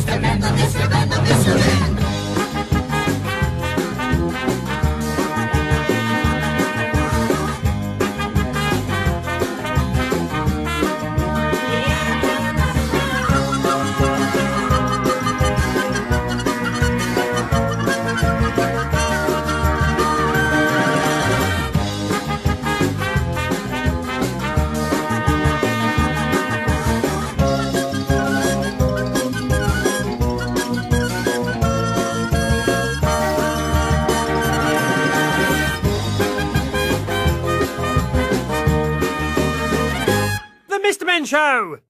es tremendo, es Truman Show!